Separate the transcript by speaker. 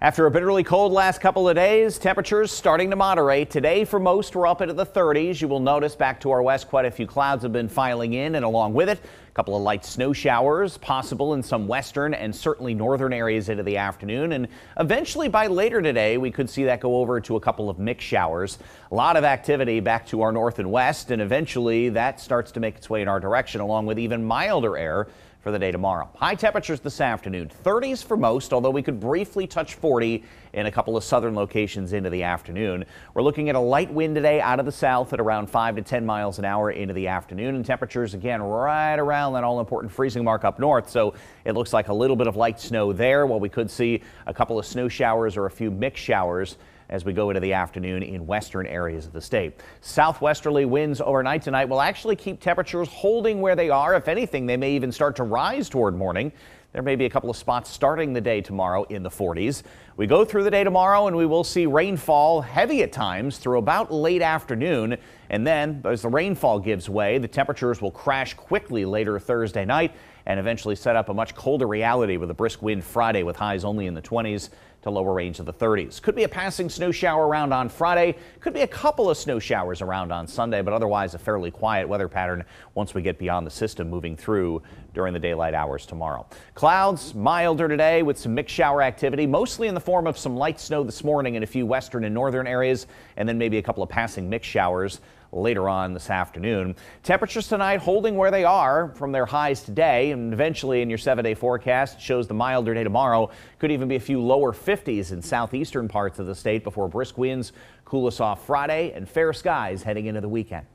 Speaker 1: After a bitterly cold last couple of days, temperatures starting to moderate. Today, for most, we're up into the 30s. You will notice back to our west, quite a few clouds have been filing in, and along with it, couple of light snow showers possible in some western and certainly northern areas into the afternoon. And eventually, by later today, we could see that go over to a couple of mixed showers. A lot of activity back to our north and west, and eventually that starts to make its way in our direction, along with even milder air for the day tomorrow. High temperatures this afternoon, 30s for most, although we could briefly touch 40 in a couple of southern locations into the afternoon. We're looking at a light wind today out of the south at around 5 to 10 miles an hour into the afternoon, and temperatures again right around that all important freezing mark up north. So it looks like a little bit of light snow there, while we could see a couple of snow showers or a few mixed showers as we go into the afternoon in western areas of the state. Southwesterly winds overnight tonight will actually keep temperatures holding where they are. If anything, they may even start to rise toward morning. There may be a couple of spots starting the day tomorrow in the 40s. We go through the day tomorrow and we will see rainfall heavy at times through about late afternoon. And then as the rainfall gives way, the temperatures will crash quickly later Thursday night and eventually set up a much colder reality with a brisk wind Friday with highs only in the 20s to lower range of the 30s. Could be a passing snow shower around on Friday. Could be a couple of snow showers around on Sunday, but otherwise a fairly quiet weather pattern once we get beyond the system moving through during the daylight hours tomorrow. Clouds milder today with some mixed shower activity, mostly in the form of some light snow this morning in a few western and northern areas, and then maybe a couple of passing mixed showers later on this afternoon. Temperatures tonight holding where they are from their highs today and eventually in your seven day forecast shows the milder day tomorrow. Could even be a few lower 50s in southeastern parts of the state before brisk winds cool us off Friday and fair skies heading into the weekend.